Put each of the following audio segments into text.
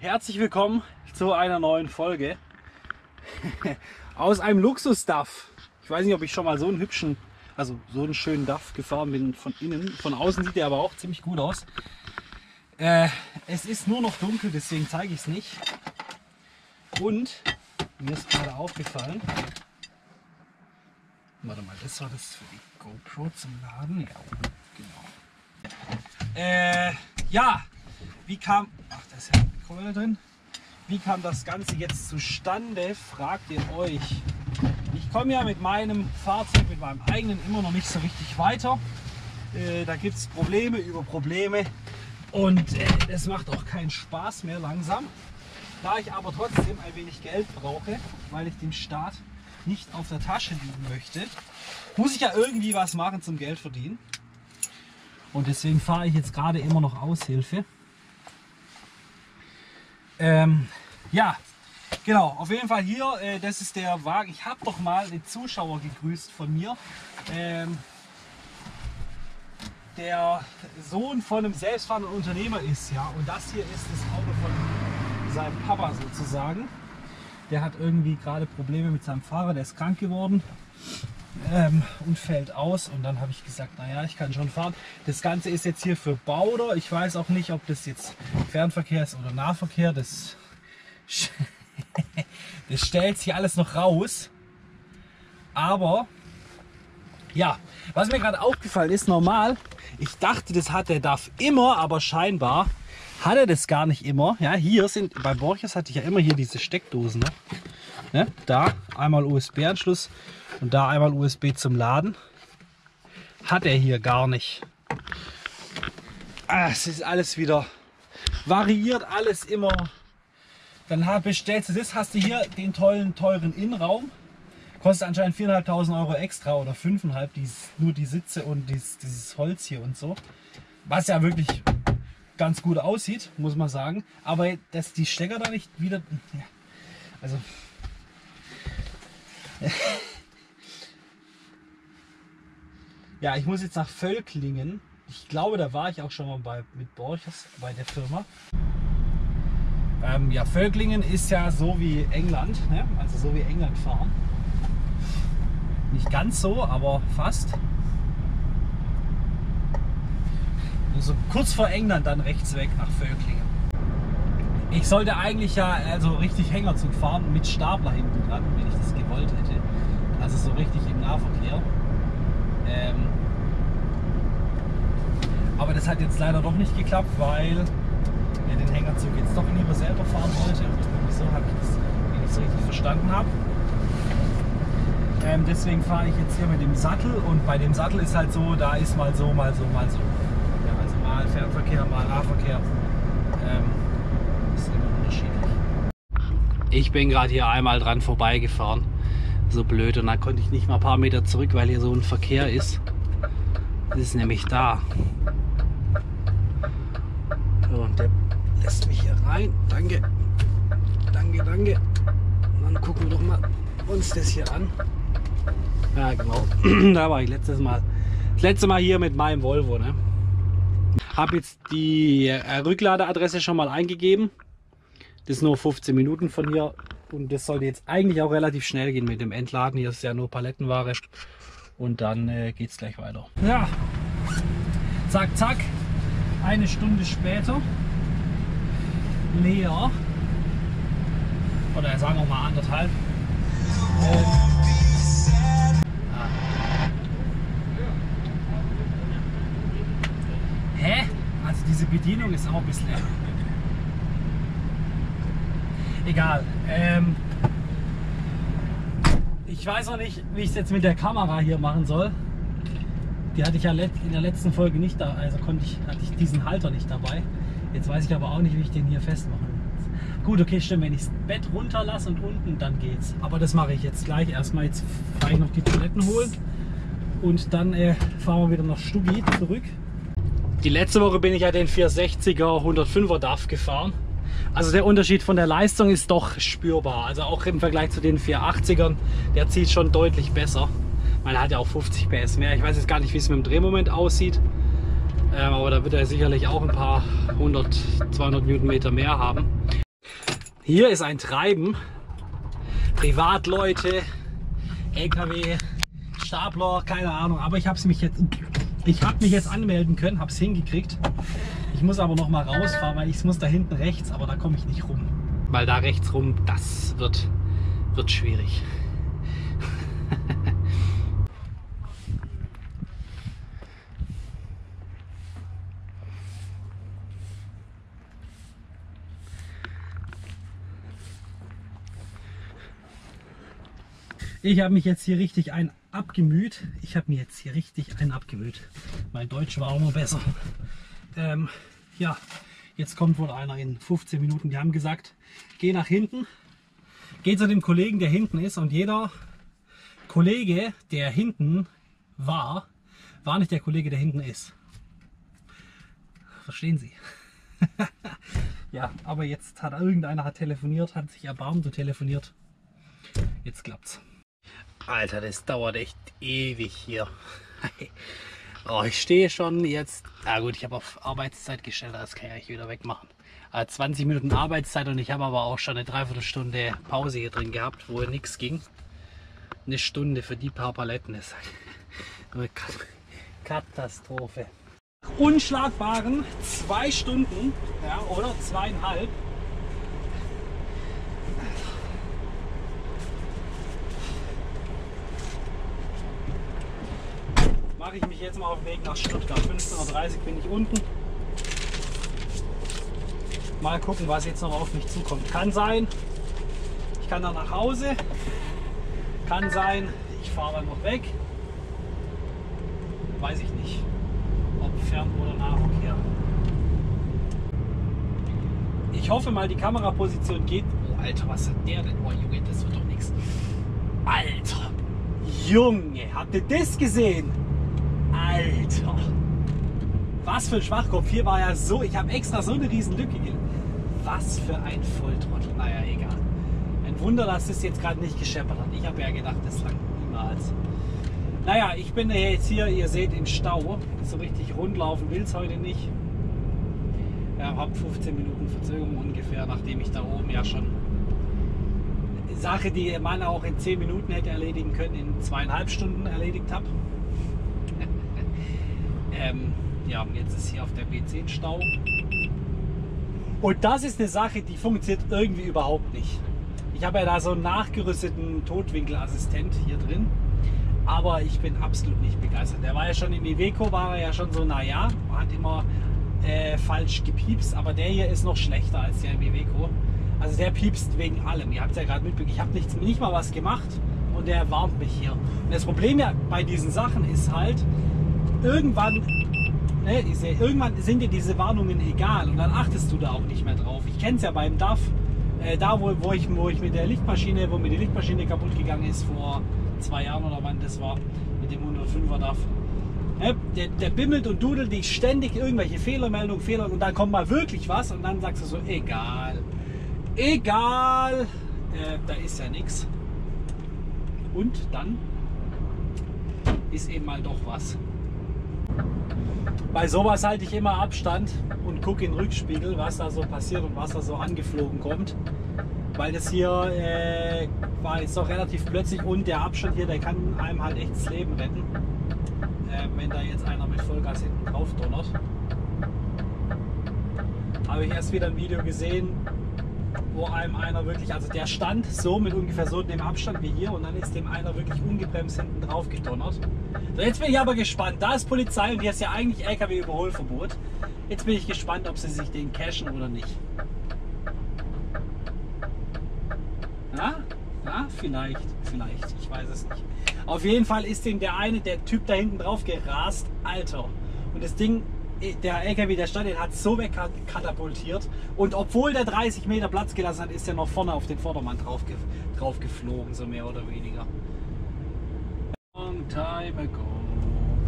Herzlich willkommen zu einer neuen Folge aus einem Luxus-Duff. Ich weiß nicht, ob ich schon mal so einen hübschen, also so einen schönen Duff gefahren bin von innen. Von außen sieht er aber auch ziemlich gut aus. Äh, es ist nur noch dunkel, deswegen zeige ich es nicht. Und mir ist gerade aufgefallen, warte mal, das war das für die GoPro zum Laden. Ja, genau. Äh, ja, wie kam, ach, da ist ja Mikrowelle drin. Wie kam das Ganze jetzt zustande, fragt ihr euch. Ich komme ja mit meinem Fahrzeug, mit meinem eigenen immer noch nicht so richtig weiter. Äh, da gibt es Probleme über Probleme und äh, es macht auch keinen Spaß mehr langsam. Da ich aber trotzdem ein wenig Geld brauche, weil ich dem Staat nicht auf der Tasche liegen möchte, muss ich ja irgendwie was machen zum Geld verdienen. Und deswegen fahre ich jetzt gerade immer noch Aushilfe. Ähm, ja, genau. Auf jeden Fall hier, äh, das ist der Wagen. Ich habe doch mal den Zuschauer gegrüßt von mir. Ähm, der Sohn von einem selbstfahrenden Unternehmer ist, ja. Und das hier ist das Auto von seinem Papa sozusagen. Der hat irgendwie gerade Probleme mit seinem Fahrer, der ist krank geworden ähm, und fällt aus. Und dann habe ich gesagt, naja, ich kann schon fahren. Das Ganze ist jetzt hier für Bauder. Ich weiß auch nicht, ob das jetzt Fernverkehr ist oder Nahverkehr. Das, das stellt sich alles noch raus. Aber ja, was mir gerade aufgefallen ist, normal, ich dachte, das hat der DAF immer, aber scheinbar hat er das gar nicht immer. Ja, hier sind, bei Borches hatte ich ja immer hier diese Steckdosen. Ne? Ne? Da einmal USB-Anschluss und da einmal USB zum Laden. Hat er hier gar nicht. Ah, es ist alles wieder, variiert alles immer. Dann bestellst du das, hast du hier den tollen, teuren Innenraum. Kostet anscheinend 4.500 Euro extra oder 5,5, nur die Sitze und dieses, dieses Holz hier und so. Was ja wirklich ganz gut aussieht, muss man sagen. Aber dass die Stecker da nicht wieder... Ja, also... ja, ich muss jetzt nach Völklingen. Ich glaube, da war ich auch schon mal bei, mit Borchers bei der Firma. Ähm, ja, Völklingen ist ja so wie England, ne? also so wie England fahren. Nicht ganz so, aber fast. So kurz vor England dann rechts weg nach Völklingen. Ich sollte eigentlich ja also richtig Hängerzug fahren mit Stapler hinten dran, wenn ich das gewollt hätte. Also so richtig im Nahverkehr. Ähm aber das hat jetzt leider doch nicht geklappt, weil er den Hängerzug jetzt doch lieber selber fahren wollte. Und wieso habe ich das nicht so richtig verstanden habe. Ähm, deswegen fahre ich jetzt hier mit dem Sattel und bei dem Sattel ist halt so, da ist mal so, mal so, mal so. Ja, also mal Fernverkehr, mal Nahverkehr. Ähm, ist immer unterschiedlich. Ich bin gerade hier einmal dran vorbeigefahren. So blöd und dann konnte ich nicht mal ein paar Meter zurück, weil hier so ein Verkehr ist. Das ist nämlich da. So, und der lässt mich hier rein. Danke. Danke, danke. Und dann gucken wir doch mal uns das hier an. Ja, genau. da war ich letztes Mal. Das letzte Mal hier mit meinem Volvo. Ne? Habe jetzt die äh, Rückladeadresse schon mal eingegeben. Ist nur 15 Minuten von hier. Und das sollte jetzt eigentlich auch relativ schnell gehen mit dem Entladen. Hier ist ja nur Palettenware. Und dann äh, geht es gleich weiter. Ja, zack, zack. Eine Stunde später. Leer. Oder sagen wir mal anderthalb. Ähm, Hä? Also diese Bedienung ist auch ein bisschen... Egal. Ähm ich weiß noch nicht, wie ich es jetzt mit der Kamera hier machen soll. Die hatte ich ja in der letzten Folge nicht da, also konnte ich, hatte ich diesen Halter nicht dabei. Jetzt weiß ich aber auch nicht, wie ich den hier festmache. Gut, okay, stimmt. Wenn ich das Bett runterlasse und unten, dann geht's. Aber das mache ich jetzt gleich. Erstmal jetzt fahre ich noch die Toiletten holen und dann äh, fahren wir wieder nach Stuggi zurück. Die letzte Woche bin ich ja den 460er 105er DAF gefahren. Also der Unterschied von der Leistung ist doch spürbar. Also auch im Vergleich zu den 480ern, der zieht schon deutlich besser. Man hat ja auch 50 PS mehr. Ich weiß jetzt gar nicht, wie es mit dem Drehmoment aussieht. Ähm, aber da wird er sicherlich auch ein paar 100, 200 Newtonmeter mehr haben. Hier ist ein Treiben. Privatleute, LKW, Stapler, keine Ahnung. Aber ich habe mich jetzt, ich habe mich jetzt anmelden können, habe es hingekriegt. Ich muss aber noch mal rausfahren, weil ich muss da hinten rechts, aber da komme ich nicht rum. Weil da rechts rum, das wird, wird schwierig. Ich habe mich jetzt hier richtig ein abgemüht. Ich habe mir jetzt hier richtig ein abgemüht. Mein Deutsch war auch noch besser. Ähm, ja, jetzt kommt wohl einer in 15 Minuten. Die haben gesagt, geh nach hinten, geh zu dem Kollegen, der hinten ist. Und jeder Kollege, der hinten war, war nicht der Kollege, der hinten ist. Verstehen Sie? ja, aber jetzt hat irgendeiner hat telefoniert, hat sich erbarmt und telefoniert. Jetzt klappt's. Alter, das dauert echt ewig hier. Oh, ich stehe schon jetzt. Na ah gut, ich habe auf Arbeitszeit gestellt, das kann ich wieder wegmachen. 20 Minuten Arbeitszeit und ich habe aber auch schon eine Dreiviertelstunde Pause hier drin gehabt, wo nichts ging. Eine Stunde für die paar Paletten ist eine Katastrophe. Unschlagbaren zwei Stunden, ja, oder zweieinhalb, mache ich mich jetzt mal auf den Weg nach Stuttgart. 15.30 Uhr bin ich unten. Mal gucken, was jetzt noch auf mich zukommt. Kann sein, ich kann dann nach Hause. Kann sein, ich fahre dann noch weg. Weiß ich nicht, ob Fern- oder Nahverkehr. Ich hoffe mal, die Kameraposition geht. Oh, Alter, was hat der denn? Oh, Junge, das wird doch nichts. Alter, Junge, habt ihr das gesehen? Alter. Was für ein Schwachkopf. Hier war ja so, ich habe extra so eine riesen Lücke. Was für ein Volltrottel. Naja, egal. Ein Wunder, dass es jetzt gerade nicht gescheppert hat. Ich habe ja gedacht, das langt niemals. Naja, ich bin jetzt hier, ihr seht, im Stau. So richtig rundlaufen will es heute nicht. Ja, habe 15 Minuten Verzögerung ungefähr, nachdem ich da oben ja schon Sache, die man auch in 10 Minuten hätte erledigen können, in zweieinhalb Stunden erledigt habe. Ähm, ja, jetzt ist hier auf der B10 Stau. Und das ist eine Sache, die funktioniert irgendwie überhaupt nicht. Ich habe ja da so einen nachgerüsteten Totwinkelassistent hier drin. Aber ich bin absolut nicht begeistert. Der war ja schon im Iveco, war er ja schon so, naja, hat immer äh, falsch gepiepst. Aber der hier ist noch schlechter als der im Iveco. Also der piepst wegen allem. Ihr habt es ja gerade mitbekommen. Ich habe nicht mal was gemacht und der warnt mich hier. Und das Problem ja bei diesen Sachen ist halt, irgendwann, ne, diese, irgendwann sind dir diese Warnungen egal und dann achtest du da auch nicht mehr drauf. Ich kenne es ja beim DAF, äh, da wo, wo, ich, wo ich mit der Lichtmaschine, wo mir die Lichtmaschine kaputt gegangen ist vor zwei Jahren oder wann das war, mit dem 105er DAF. Ne, der, der bimmelt und dudelt dich ständig irgendwelche Fehlermeldungen, Fehler und dann kommt mal wirklich was und dann sagst du so, egal, egal, äh, da ist ja nichts. Und dann ist eben mal doch was. Bei sowas halte ich immer Abstand und gucke in den Rückspiegel, was da so passiert und was da so angeflogen kommt. Weil das hier äh, war jetzt doch relativ plötzlich und der Abstand hier, der kann einem halt echt das Leben retten. Äh, wenn da jetzt einer mit Vollgas hinten drauf donnert. Habe ich erst wieder ein Video gesehen, wo einem einer wirklich, also der stand so mit ungefähr so dem Abstand wie hier und dann ist dem einer wirklich ungebremst hinten drauf gedonnert. So, jetzt bin ich aber gespannt. Da ist Polizei und hier ist ja eigentlich LKW-Überholverbot. Jetzt bin ich gespannt, ob sie sich den cashen oder nicht. Ja? Ja, vielleicht, vielleicht. Ich weiß es nicht. Auf jeden Fall ist dem der eine, der Typ da hinten drauf gerast. Alter. Und das Ding der LKW, der stand, hat so wegkatapultiert. Und obwohl der 30 Meter Platz gelassen hat, ist er noch vorne auf den Vordermann drauf, drauf geflogen, so mehr oder weniger. Long time ago,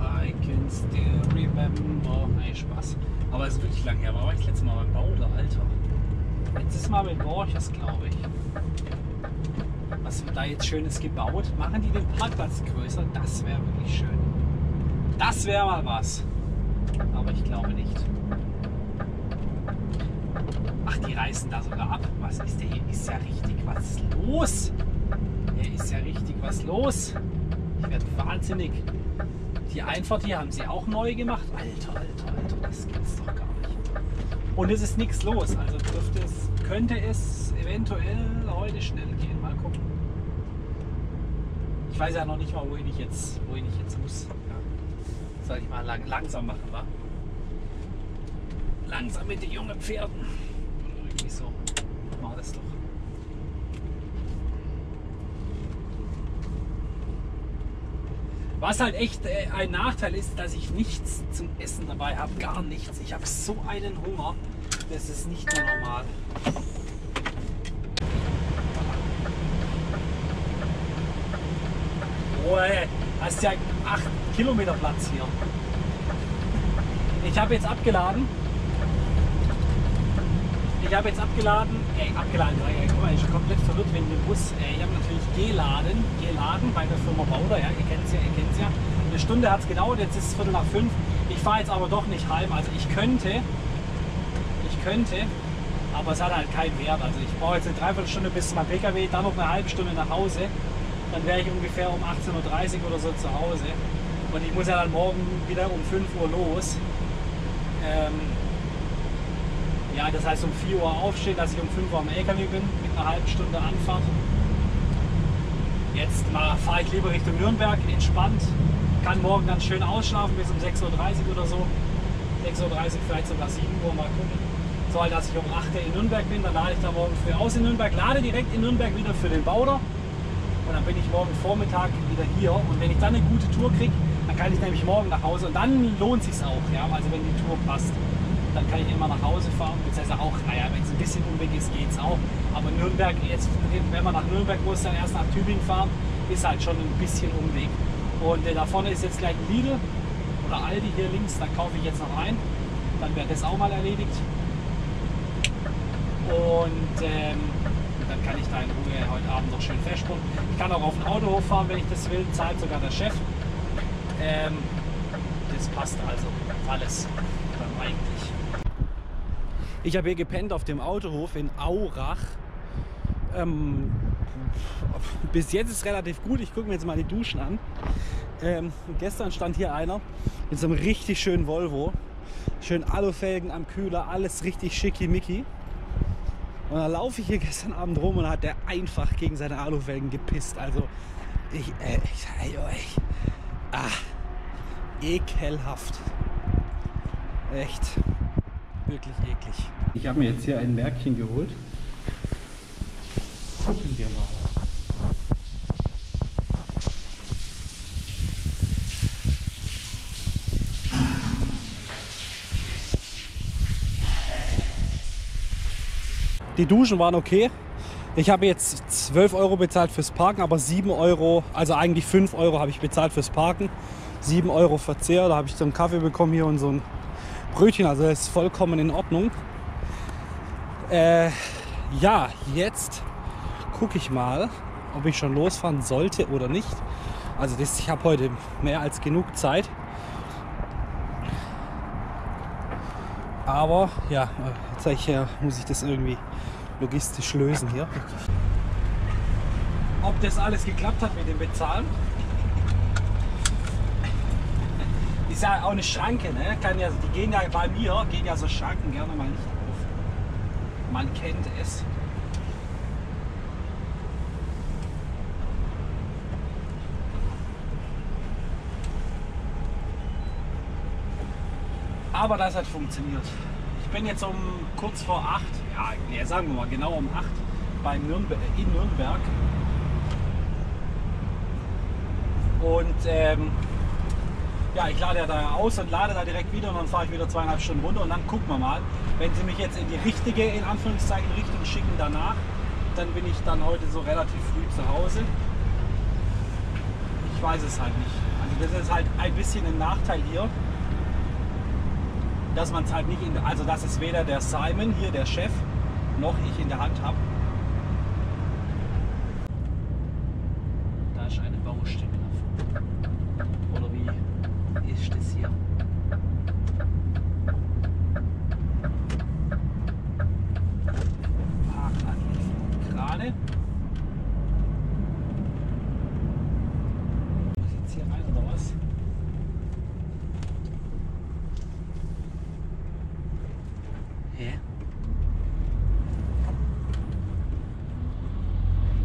I can still remember. Nein, Spaß. Aber es ist wirklich lang her. War ich das letzte Mal beim Bauder, Alter? Letztes Mal mit Borchers, glaube ich. Was wird da jetzt Schönes gebaut? Machen die den Parkplatz größer? Das wäre wirklich schön. Das wäre mal was glaube nicht. Ach, die reißen da sogar ab. Was ist der hier? Ist ja richtig was los. Hier ist ja richtig was los. Ich werde wahnsinnig. Die Einfahrt hier haben sie auch neu gemacht. Alter, alter, alter, das gibt's doch gar nicht. Und es ist nichts los. Also es, könnte es eventuell heute schnell gehen. Mal gucken. Ich weiß ja noch nicht mal, wohin ich jetzt, wohin ich jetzt muss. Ja. Soll ich mal lang, langsam machen, wa? Langsam mit den jungen Pferden. Oder irgendwie so. Mach das doch. Was halt echt äh, ein Nachteil ist, dass ich nichts zum Essen dabei habe. Gar nichts. Ich habe so einen Hunger. Das ist nicht mehr normal. Oh, ey, hast ja 8 Kilometer Platz hier. Ich habe jetzt abgeladen. Ich habe jetzt abgeladen. Ey, abgeladen. Ey, guck mal, ich bin komplett verwirrt wegen dem Bus. Ey, ich habe natürlich geladen. Geladen bei der Firma Bauder. Ja, ihr kennt es ja, ihr kennt ja. Eine Stunde hat es gedauert. Jetzt ist es Viertel nach fünf. Ich fahre jetzt aber doch nicht heim. Also ich könnte. Ich könnte. Aber es hat halt keinen Wert. Also ich brauche jetzt eine Dreiviertelstunde bis zu meinem PKW. Dann noch eine halbe Stunde nach Hause dann wäre ich ungefähr um 18.30 Uhr oder so zu Hause. Und ich muss ja dann morgen wieder um 5 Uhr los. Ähm, ja, das heißt um 4 Uhr aufstehen, dass ich um 5 Uhr am LKW bin, mit einer halben Stunde Anfahrt. Jetzt fahre ich lieber Richtung Nürnberg, entspannt. Kann morgen dann schön ausschlafen bis um 6.30 Uhr oder so. 6.30 Uhr, vielleicht sogar 7 Uhr, mal gucken. So, dass ich um 8 Uhr in Nürnberg bin, dann lade ich da morgen früh aus in Nürnberg, lade direkt in Nürnberg wieder für den Bauder. Und dann bin ich morgen Vormittag wieder hier. Und wenn ich dann eine gute Tour kriege, dann kann ich nämlich morgen nach Hause. Und dann lohnt sich auch. Ja? Also wenn die Tour passt, dann kann ich immer nach Hause fahren. Beziehungsweise auch, naja, wenn es ein bisschen Umweg ist, geht es auch. Aber Nürnberg, jetzt, wenn man nach Nürnberg muss, dann erst nach Tübingen fahren, ist halt schon ein bisschen Umweg. Und äh, da vorne ist jetzt gleich ein Lidl oder Aldi hier links. Da kaufe ich jetzt noch ein. Dann wäre das auch mal erledigt. Und ähm, dann kann ich da in Ruhe heute Abend noch schön festspulen. Ich kann auch auf den Autohof fahren, wenn ich das will, zahlt sogar der Chef. Ähm, das passt also alles dann eigentlich. Ich habe hier gepennt auf dem Autohof in Aurach. Ähm, bis jetzt ist es relativ gut. Ich gucke mir jetzt mal die Duschen an. Ähm, gestern stand hier einer mit so einem richtig schönen Volvo. Schön Alufelgen am Kühler, alles richtig schickimicki. Und dann laufe ich hier gestern Abend rum und hat der einfach gegen seine Alufelgen gepisst. Also ich, äh, ich sage euch, ah, ekelhaft. Echt, wirklich eklig. Ich habe mir jetzt hier ein Märkchen geholt. Gucken wir mal. Die Duschen waren okay. Ich habe jetzt 12 Euro bezahlt fürs Parken, aber 7 Euro, also eigentlich 5 Euro habe ich bezahlt fürs Parken. 7 Euro Verzehr, da habe ich so einen Kaffee bekommen hier und so ein Brötchen, also ist vollkommen in Ordnung. Äh, ja, jetzt gucke ich mal, ob ich schon losfahren sollte oder nicht. Also das, ich habe heute mehr als genug Zeit. Aber ja, jetzt ich, äh, muss ich das irgendwie logistisch lösen hier. Ob das alles geklappt hat mit dem Bezahlen? Ist ja auch eine Schranke, ne? Kann ja, die gehen ja bei mir, gehen ja so Schranken gerne mal nicht auf. Man kennt es. Aber das hat funktioniert. Ich bin jetzt um kurz vor acht, ja, sagen wir mal genau um acht bei Nürnberg, in Nürnberg. Und ähm, ja, ich lade ja da aus und lade da direkt wieder und dann fahre ich wieder zweieinhalb Stunden runter und dann gucken wir mal. Wenn sie mich jetzt in die richtige, in Anführungszeichen, Richtung schicken danach, dann bin ich dann heute so relativ früh zu Hause. Ich weiß es halt nicht. Also das ist halt ein bisschen ein Nachteil hier dass man es halt nicht in, also dass es weder der Simon hier, der Chef, noch ich in der Hand habe. Da ist eine Baustelle davon. Oder wie ist das hier? Fahne. Muss ich jetzt hier rein oder was? Hä?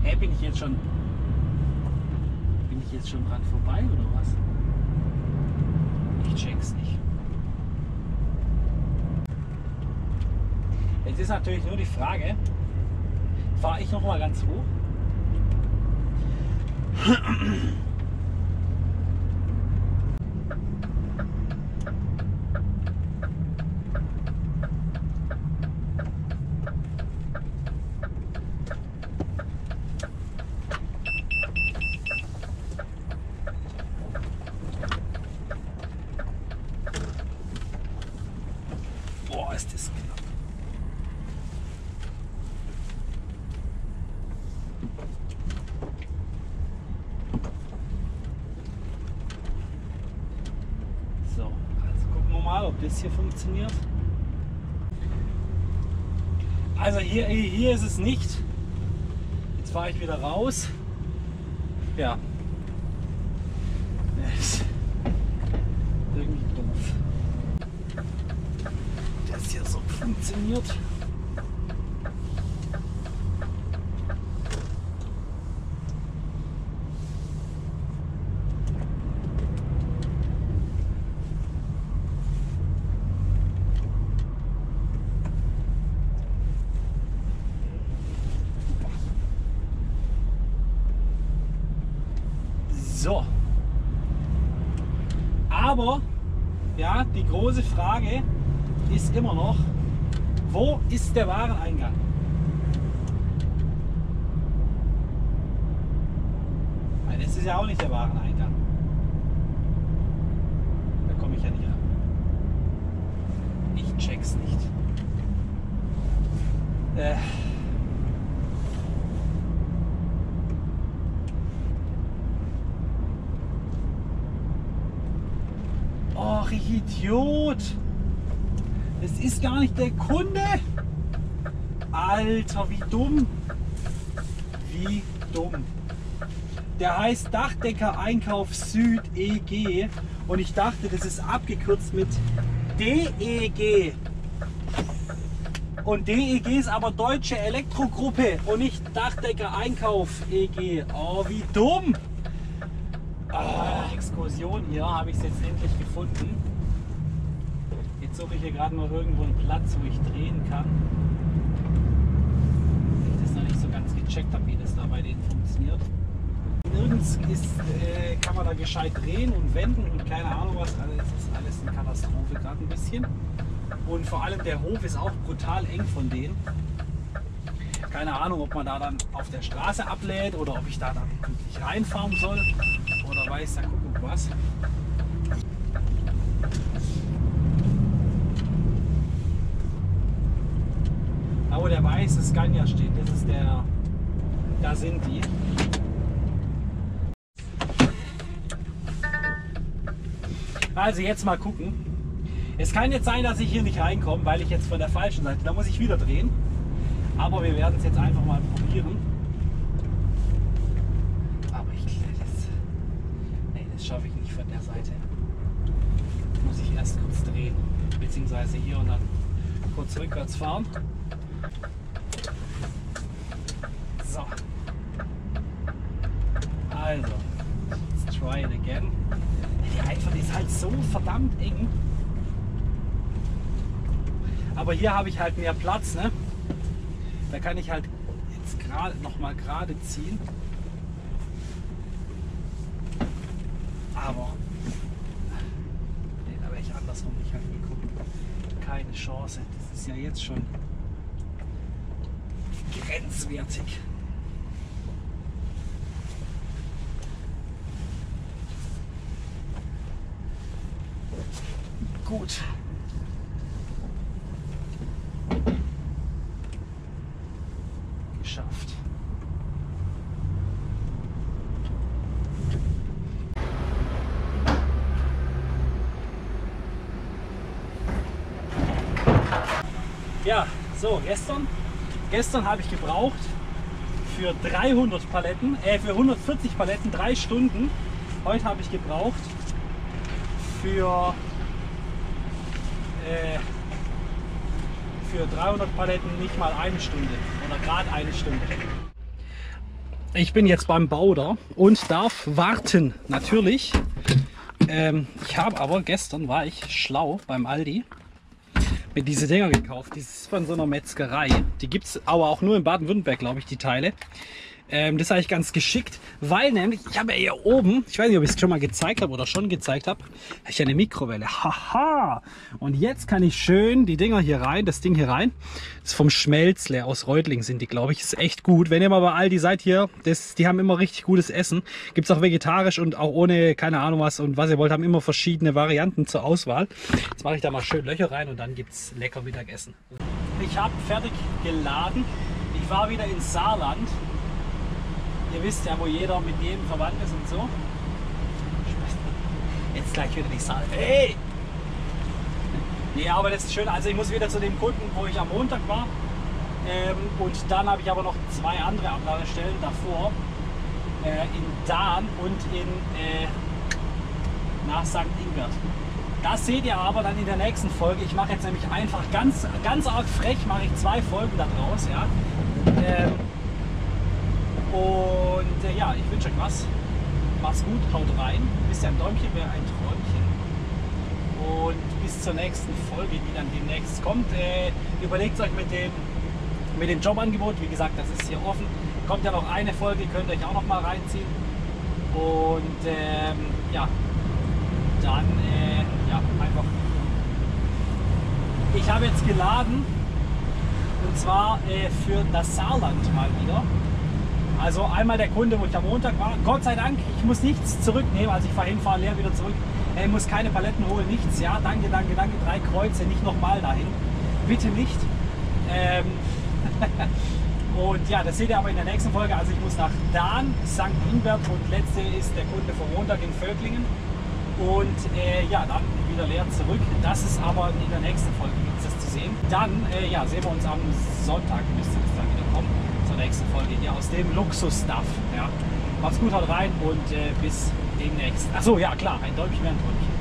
Hä, bin ich jetzt schon. Bin ich jetzt schon dran vorbei oder was? Ich check's nicht. Jetzt ist natürlich nur die Frage, fahre ich noch mal ganz hoch? Boah, ist das knapp. So, also gucken wir mal, ob das hier funktioniert. Also hier, hier ist es nicht. Jetzt fahre ich wieder raus. Ja. Das ist irgendwie doof. Das hier so funktioniert. So. Aber, ja, die große Frage ist immer noch, wo ist der Wareneingang? Weil das ist ja auch nicht der Wareneingang. Da komme ich ja nicht ran. Ich check's nicht. Äh. Och, ich Idiot! Es ist gar nicht der Kunde! Alter, wie dumm! Wie dumm! Der heißt Dachdecker Einkauf Süd EG und ich dachte, das ist abgekürzt mit DEG. Und DEG ist aber Deutsche Elektrogruppe und nicht Dachdecker Einkauf EG. Oh, wie dumm! Ah, Exkursion hier habe ich es jetzt endlich gefunden. Jetzt suche ich hier gerade noch irgendwo einen Platz, wo ich drehen kann. Ich das noch nicht so ganz gecheckt habe, wie das da bei denen funktioniert. Nirgends ist, äh, kann man da gescheit drehen und wenden und keine Ahnung was. Also es ist alles eine Katastrophe gerade ein bisschen. Und vor allem der Hof ist auch brutal eng von denen. Keine Ahnung, ob man da dann auf der Straße ablädt oder ob ich da dann wirklich reinfahren soll oder weiß der Kuckuck was. Da wo der weiße Scania steht, das ist der, da sind die. Also jetzt mal gucken. Es kann jetzt sein, dass ich hier nicht reinkomme, weil ich jetzt von der falschen Seite, da muss ich wieder drehen. Aber wir werden es jetzt einfach mal probieren. Aber ich das, nee, das schaffe ich nicht von der Seite. Muss ich erst kurz drehen, beziehungsweise hier und dann kurz rückwärts fahren. So. Also, let's try it again. Die Einfahrt ist halt so verdammt eng. Aber hier habe ich halt mehr Platz, ne? Da kann ich halt jetzt gerade noch mal gerade ziehen. Aber nee, da wäre ich andersrum nicht angeguckt. Keine Chance. Das ist ja jetzt schon grenzwertig. Gut. Geschafft. Ja, so, gestern, gestern habe ich gebraucht für 300 Paletten, äh, für 140 Paletten drei Stunden. Heute habe ich gebraucht für, äh, für 300 Paletten nicht mal eine Stunde oder gerade eine Stunde. Ich bin jetzt beim Bauder und darf warten, natürlich. Ähm, ich habe aber, gestern war ich schlau beim Aldi, mir diese Dinger gekauft. Die ist von so einer Metzgerei. Die gibt es aber auch nur in Baden-Württemberg, glaube ich, die Teile. Ähm, das ist eigentlich ganz geschickt, weil nämlich, ich habe ja hier oben, ich weiß nicht, ob ich es schon mal gezeigt habe oder schon gezeigt habe, habe ich eine Mikrowelle. Haha! Und jetzt kann ich schön die Dinger hier rein, das Ding hier rein. Das ist vom Schmelzle aus Reutling sind die, glaube ich. ist echt gut. Wenn ihr mal bei Aldi seid hier, das, die haben immer richtig gutes Essen. Gibt es auch vegetarisch und auch ohne, keine Ahnung was und was ihr wollt, haben immer verschiedene Varianten zur Auswahl. Jetzt mache ich da mal schön Löcher rein und dann gibt es lecker Mittagessen. Ich habe fertig geladen. Ich war wieder in Saarland Ihr wisst ja, wo jeder mit jedem verwandt ist und so. Jetzt gleich wieder die Saal. Hey! Ja, aber das ist schön. Also ich muss wieder zu dem Kunden, wo ich am Montag war. Ähm, und dann habe ich aber noch zwei andere Abladestellen davor. Äh, in Dahn und in äh, nach St. Ingbert. Das seht ihr aber dann in der nächsten Folge. Ich mache jetzt nämlich einfach ganz, ganz arg frech, mache ich zwei Folgen daraus. Ja. Ähm, und äh, ja, ich wünsche euch was. Macht's gut, haut rein. Bis ein Däumchen wäre ein Träumchen. Und bis zur nächsten Folge, die dann demnächst kommt. Äh, überlegt euch mit dem, mit dem Jobangebot. Wie gesagt, das ist hier offen. Kommt ja noch eine Folge, könnt ihr euch auch noch mal reinziehen. Und ähm, ja, dann äh, ja, einfach. Ich habe jetzt geladen und zwar äh, für das Saarland mal wieder. Also einmal der Kunde, wo ich am Montag war. Gott sei Dank, ich muss nichts zurücknehmen. Also ich fahre hin, fahre leer wieder zurück. Er muss keine Paletten holen, nichts. Ja, danke, danke, danke. Drei Kreuze, nicht nochmal dahin. Bitte nicht. Ähm und ja, das seht ihr aber in der nächsten Folge. Also ich muss nach Dahn, St. Ingbert und letzte ist der Kunde vom Montag in Völklingen. Und äh, ja, dann wieder leer zurück. Das ist aber in der nächsten Folge gibt es das zu sehen. Dann äh, ja, sehen wir uns am Sonntag, müsste kommen nächsten Folge hier aus dem Luxus-Stuff. Ja. Macht's gut, haut rein und äh, bis demnächst. Achso, ja klar, ein Däumchen wäre ein Träumchen.